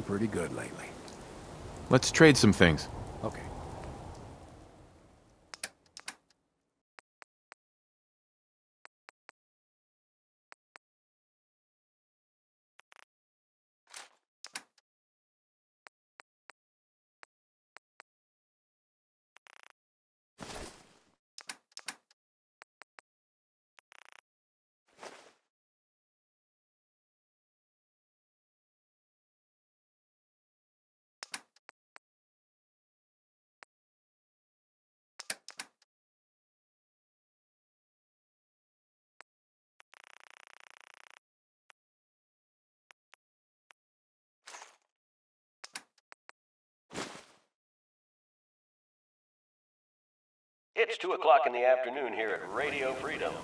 pretty good lately. Let's trade some things. It's 2 o'clock in the afternoon here at Radio Freedom.